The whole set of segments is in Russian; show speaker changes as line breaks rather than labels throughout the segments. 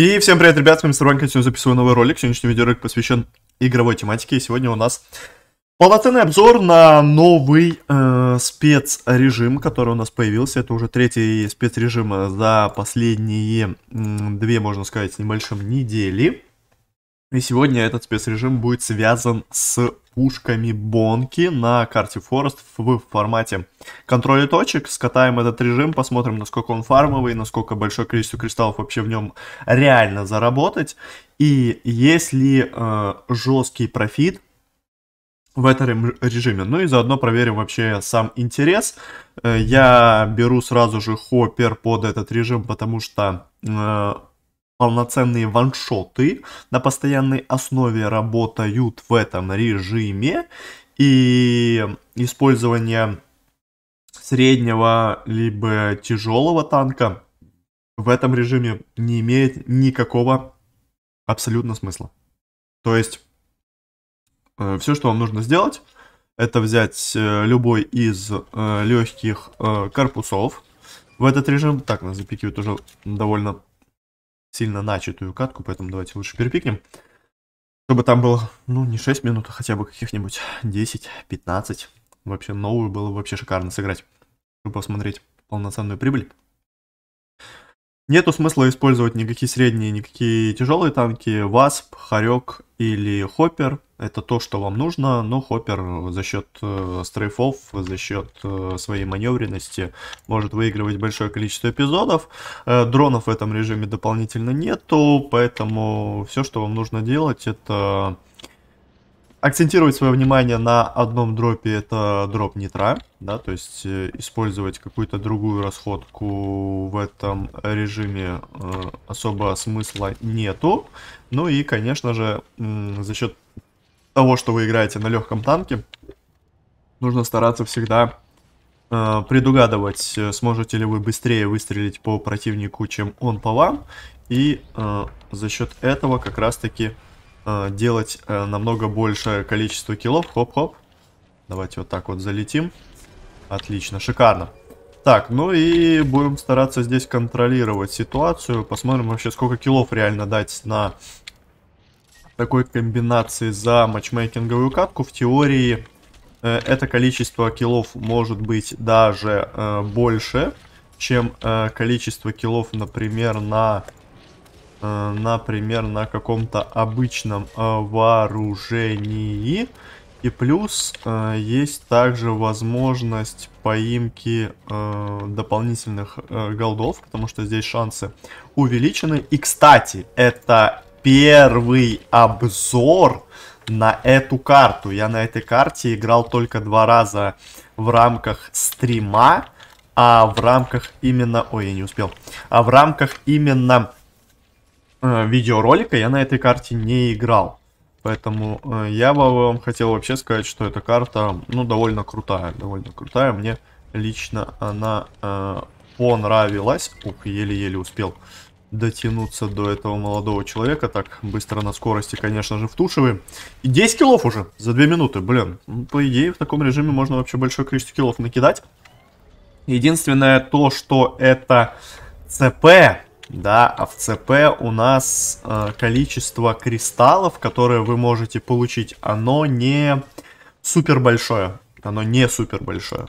И всем привет, ребят, с вами Старванька, сегодня записываю новый ролик. Сегодняшний видеоролик посвящен игровой тематике. И сегодня у нас полноценный обзор на новый э, спецрежим, который у нас появился. Это уже третий спецрежим за последние две, можно сказать, с небольшим недели. И сегодня этот спецрежим будет связан с пушками Бонки на карте Форест в формате контроля точек. Скатаем этот режим, посмотрим, насколько он фармовый, насколько большое количество кристаллов вообще в нем реально заработать. И если э, жесткий профит в этом режиме. Ну и заодно проверим вообще сам интерес. Э, я беру сразу же хоппер под этот режим, потому что э, полноценные ваншоты на постоянной основе работают в этом режиме. И использование среднего либо тяжелого танка в этом режиме не имеет никакого абсолютно смысла. То есть э, все, что вам нужно сделать, это взять э, любой из э, легких э, корпусов в этот режим. Так, нас запикивают уже довольно сильно начатую катку, поэтому давайте лучше перепикнем. Чтобы там было, ну, не 6 минут, а хотя бы каких-нибудь 10-15. Вообще новую было вообще шикарно сыграть, чтобы посмотреть полноценную прибыль. Нету смысла использовать никакие средние, никакие тяжелые танки. Васп, Харек или Хоппер. Это то, что вам нужно, но Хоппер за счет э, стрейфов, за счет э, своей маневренности может выигрывать большое количество эпизодов. Э, дронов в этом режиме дополнительно нету, поэтому все, что вам нужно делать, это акцентировать свое внимание на одном дропе, это дроп нитра, да, то есть э, использовать какую-то другую расходку в этом режиме э, особо смысла нету. Ну и, конечно же, за счет того, что вы играете на легком танке, нужно стараться всегда э, предугадывать, сможете ли вы быстрее выстрелить по противнику, чем он по вам. И э, за счет этого как раз-таки делать э, намного большее количество киллов. Хоп-хоп. Давайте вот так вот залетим. Отлично, шикарно. Так, ну и будем стараться здесь контролировать ситуацию. Посмотрим вообще, сколько киллов реально дать на такой комбинации за матчмейкинговую катку. В теории э, это количество киллов может быть даже э, больше, чем э, количество киллов, например, на Э, например, на каком-то обычном э, вооружении. И плюс э, есть также возможность поимки дополнительных голдов, потому что здесь шансы увеличены. И, кстати, это первый обзор на эту карту. Я на этой карте играл только два раза в рамках стрима, а в рамках именно... Ой, я не успел. А в рамках именно э, видеоролика я на этой карте не играл. Поэтому э, я бы вам хотел вообще сказать, что эта карта, ну, довольно крутая. Довольно крутая. Мне лично она э, понравилась. Ух, еле-еле успел дотянуться до этого молодого человека. Так, быстро на скорости, конечно же, втушиваем. И 10 киллов уже за 2 минуты. Блин, ну, по идее, в таком режиме можно вообще большое количество киллов накидать. Единственное то, что это ЦП да, а в ЦП у нас э, количество кристаллов, которые вы можете получить, оно не супер большое, оно не супер большое.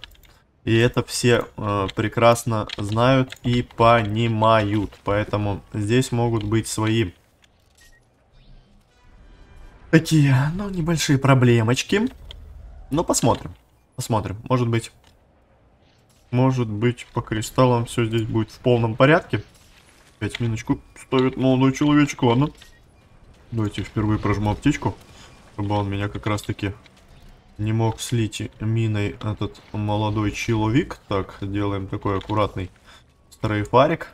И это все э, прекрасно знают и понимают, поэтому здесь могут быть свои такие, ну, небольшие проблемочки. Ну, посмотрим, посмотрим, может быть, может быть по кристаллам все здесь будет в полном порядке. Пять миночку ставит молодой человечек, ладно. Давайте впервые прожму аптечку, чтобы он меня как раз таки не мог слить миной этот молодой человек. Так, делаем такой аккуратный стрейфарик.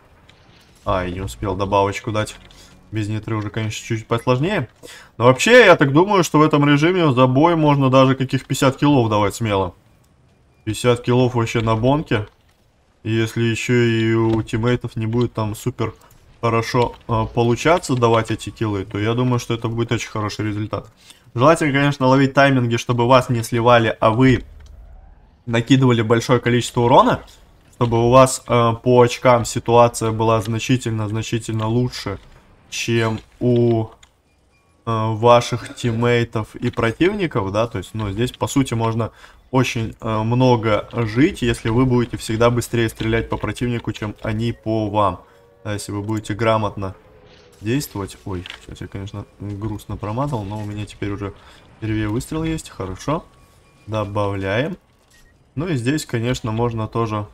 Ай, не успел добавочку дать. Без нитры уже, конечно, чуть-чуть посложнее. Но вообще, я так думаю, что в этом режиме за бой можно даже каких 50 килов давать смело. 50 килов вообще на бонке если еще и у тиммейтов не будет там супер хорошо э, получаться давать эти киллы, то я думаю, что это будет очень хороший результат. Желательно, конечно, ловить тайминги, чтобы вас не сливали, а вы накидывали большое количество урона, чтобы у вас э, по очкам ситуация была значительно-значительно лучше, чем у ваших тиммейтов и противников, да, то есть, ну, здесь, по сути, можно очень э, много жить, если вы будете всегда быстрее стрелять по противнику, чем они по вам. Да, если вы будете грамотно действовать. Ой, сейчас я, конечно, грустно промазал, но у меня теперь уже первее выстрел есть, хорошо. Добавляем. Ну и здесь, конечно, можно тоже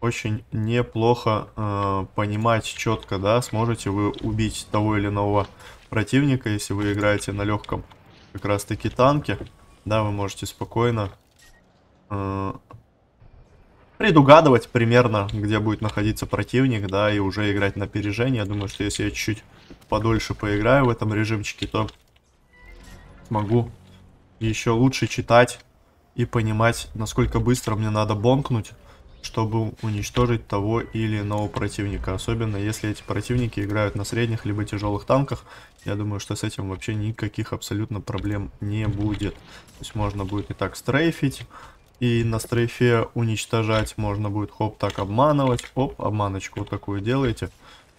очень неплохо э, понимать четко, да, сможете вы убить того или иного противника, если вы играете на легком. Как раз таки танке, да, вы можете спокойно э, предугадывать примерно, где будет находиться противник, да, и уже играть на опережение. Я думаю, что если я чуть-чуть подольше поиграю в этом режимчике, то смогу еще лучше читать и понимать, насколько быстро мне надо бонкнуть чтобы уничтожить того или иного противника. Особенно если эти противники играют на средних либо тяжелых танках. Я думаю, что с этим вообще никаких абсолютно проблем не будет. То есть можно будет и так стрейфить, и на стрейфе уничтожать. Можно будет хоп так обманывать. Оп, обманочку вот такую делаете.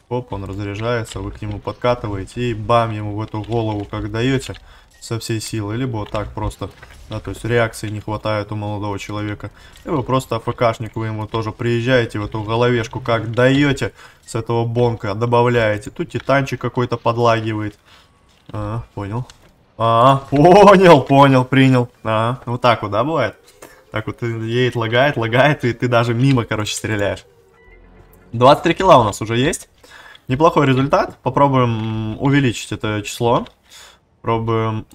Оп, он разряжается, вы к нему подкатываете и бам, ему в эту голову как даете со всей силы, либо вот так просто, да, то есть реакции не хватает у молодого человека, либо просто АФКшник, вы ему тоже приезжаете в эту головешку, как даете с этого бонка, добавляете, тут титанчик какой-то подлагивает, а, понял, а, понял, понял, принял, а, вот так вот, да, бывает, так вот едет, лагает, лагает, и ты даже мимо, короче, стреляешь. 23 килла у нас уже есть. Неплохой результат. Попробуем увеличить это число. Пробуем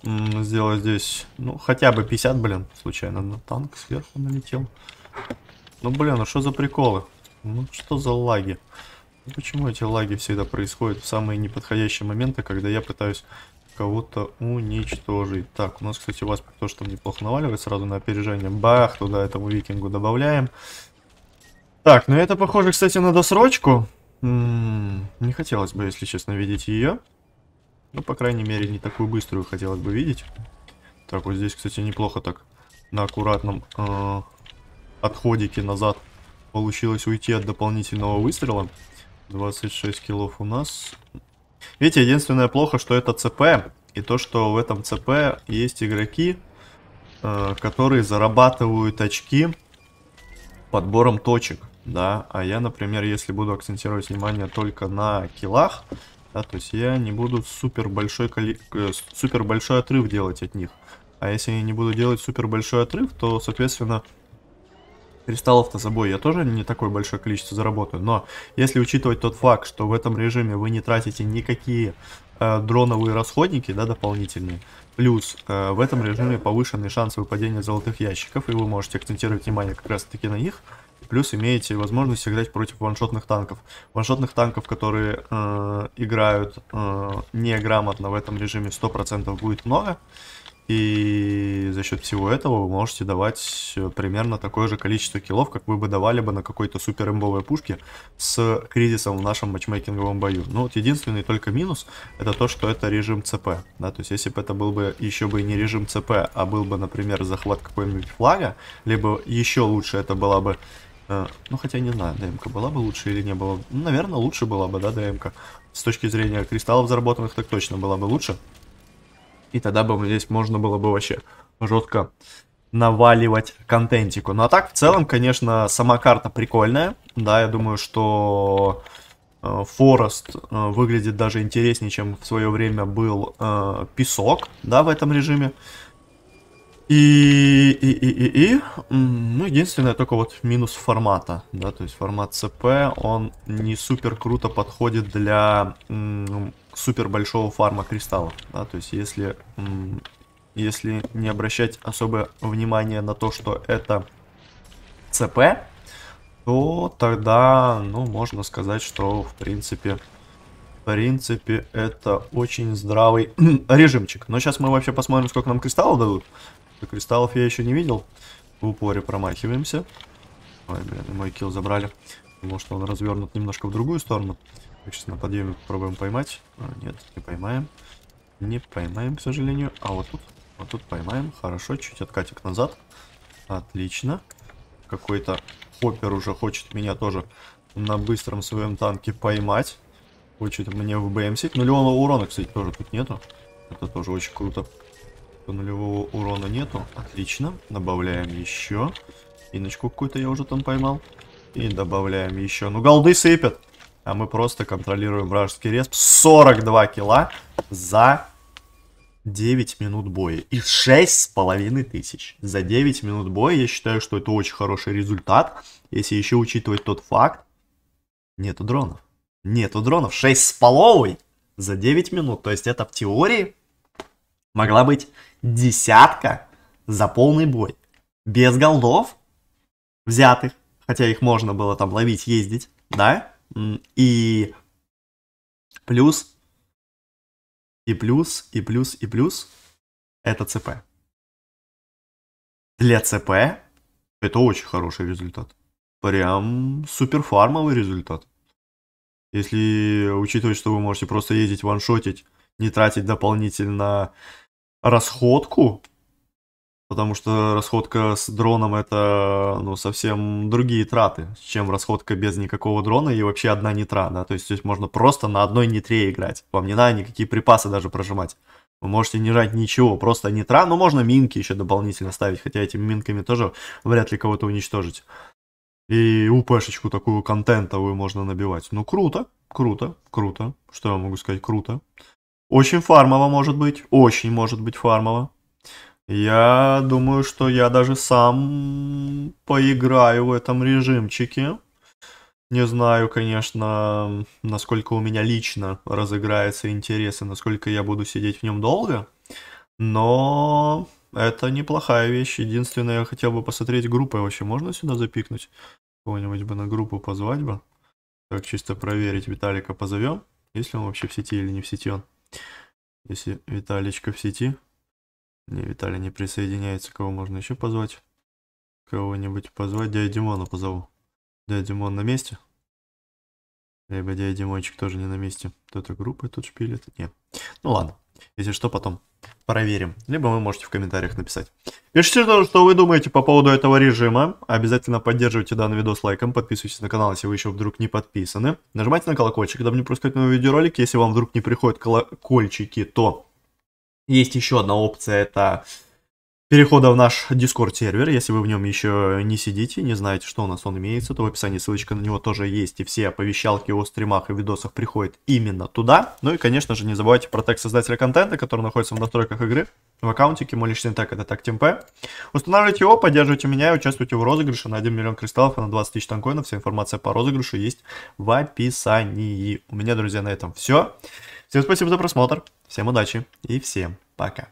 сделать здесь, ну, хотя бы 50, блин, случайно на танк сверху налетел. Ну, блин, ну что за приколы? Ну, что за лаги? Ну, почему эти лаги всегда происходят в самые неподходящие моменты, когда я пытаюсь кого-то уничтожить? Так, у нас, кстати, вас тоже там неплохо наваливает, сразу на опережение. Бах, туда этому викингу добавляем. Так, ну это похоже, кстати, на досрочку. М -м, не хотелось бы, если честно, видеть ее. Ну, по крайней мере, не такую быструю хотелось бы видеть. Так, вот здесь, кстати, неплохо так на аккуратном э, отходике назад получилось уйти от дополнительного выстрела. 26 килов у нас. Видите, единственное плохо, что это ЦП. И то, что в этом ЦП есть игроки, э, которые зарабатывают очки подбором точек. Да, а я, например, если буду акцентировать внимание только на киллах, да, то есть я не буду супер большой, коли... Э, супер большой отрыв делать от них. А если я не буду делать супер большой отрыв, то, соответственно, кристаллов-то собой я тоже не такое большое количество заработаю. Но если учитывать тот факт, что в этом режиме вы не тратите никакие э, дроновые расходники, да, дополнительные, плюс э, в этом режиме повышенный шанс выпадения золотых ящиков, и вы можете акцентировать внимание как раз таки на них, Плюс имеете возможность играть против ваншотных танков. Ваншотных танков, которые э, играют э, неграмотно в этом режиме 100% будет много. И за счет всего этого вы можете давать примерно такое же количество киллов, как вы бы давали бы на какой-то супер имбовой пушке с кризисом в нашем матчмейкинговом бою. Ну вот единственный только минус, это то, что это режим ЦП. Да, то есть если бы это был бы еще бы не режим ЦП, а был бы, например, захват какой-нибудь флага, либо еще лучше это была бы ну, хотя не знаю, ДМК была бы лучше или не была. Ну, наверное, лучше была бы, да, ДМК. С точки зрения кристаллов заработанных, так точно была бы лучше. И тогда бы здесь можно было бы вообще жестко наваливать контентику. Ну, а так, в целом, конечно, сама карта прикольная. Да, я думаю, что э, Форест э, выглядит даже интереснее, чем в свое время был э, Песок, да, в этом режиме. И, и, и, и, и, ну, единственное, только вот минус формата, да, то есть формат ЦП, он не супер круто подходит для м, супер большого фарма кристаллов, да, то есть если, если не обращать особое внимание на то, что это ЦП, то тогда, ну, можно сказать, что, в принципе, в принципе, это очень здравый режимчик. Но сейчас мы вообще посмотрим, сколько нам кристаллов дадут. Кристаллов я еще не видел. В упоре промахиваемся. Ой, блин, мой килл забрали. Что он развернут немножко в другую сторону. Так, сейчас на подъеме попробуем поймать. А, нет, не поймаем. Не поймаем, к сожалению. А вот тут, вот тут поймаем. Хорошо, чуть откатик назад. Отлично. Какой-то хоппер уже хочет меня тоже на быстром своем танке поймать. Хочет мне в БМС. Нулевого урона, кстати, тоже тут нету. Это тоже очень круто. Нулевого урона нету. Отлично. Добавляем еще. Иночку какую-то я уже там поймал. И добавляем еще. Ну, голды сыпят. А мы просто контролируем вражеский респ. 42 килла за 9 минут боя. И 6,5 тысяч. За 9 минут боя я считаю, что это очень хороший результат. Если еще учитывать тот факт. Нету дронов. Нету дронов. 6,5 за 9 минут. То есть это в теории могла быть десятка за полный бой. Без голдов взятых. Хотя их можно было там ловить, ездить. Да? И плюс, и плюс, и плюс, и плюс это ЦП. Для ЦП это очень хороший результат. Прям супер фармовый результат. Если учитывать, что вы можете просто ездить ваншотить, не тратить дополнительно расходку, Потому что расходка с дроном это ну, совсем другие траты, чем расходка без никакого дрона и вообще одна нитра, да, то есть здесь можно просто на одной нитре играть, вам не надо никакие припасы даже прожимать. Вы можете не жать ничего, просто нитра, но можно минки еще дополнительно ставить, хотя этими минками тоже вряд ли кого-то уничтожить. И УПшечку такую контентовую можно набивать. Ну, круто, круто, круто. Что я могу сказать? Круто. Очень фармово может быть, очень может быть фармово. Я думаю, что я даже сам поиграю в этом режимчике. Не знаю, конечно, насколько у меня лично разыграется интерес и насколько я буду сидеть в нем долго. Но это неплохая вещь. Единственное, я хотел бы посмотреть группы. Вообще можно сюда запикнуть? Кого-нибудь бы на группу позвать бы. Так, чисто проверить. Виталика позовем. Если он вообще в сети или не в сети он. Если Виталичка в сети. Не, Виталий не присоединяется. Кого можно еще позвать? Кого-нибудь позвать? Дядя Димона позову. Дядя Димон на месте? Либо дядя Димончик тоже не на месте. Кто-то группы тут шпилит? Нет. Ну ладно. Если что, потом проверим. Либо вы можете в комментариях написать. Пишите что вы думаете по поводу этого режима. Обязательно поддерживайте данный видос лайком. Подписывайтесь на канал, если вы еще вдруг не подписаны. Нажимайте на колокольчик, дабы не пропускать новые видеоролики. Если вам вдруг не приходят колокольчики, то есть еще одна опция, это перехода в наш Discord сервер. Если вы в нем еще не сидите, не знаете, что у нас он имеется, то в описании ссылочка на него тоже есть. И все оповещалки о стримах и видосах приходят именно туда. Ну и, конечно же, не забывайте про тег создателя контента, который находится в настройках игры. В аккаунтике мой личный тег это TagTeamP. Устанавливайте его, поддерживайте меня и участвуйте в розыгрыше на 1 миллион кристаллов и на 20 тысяч танкоинов. Вся информация по розыгрышу есть в описании. У меня, друзья, на этом все. Всем спасибо за просмотр, всем удачи и всем пока.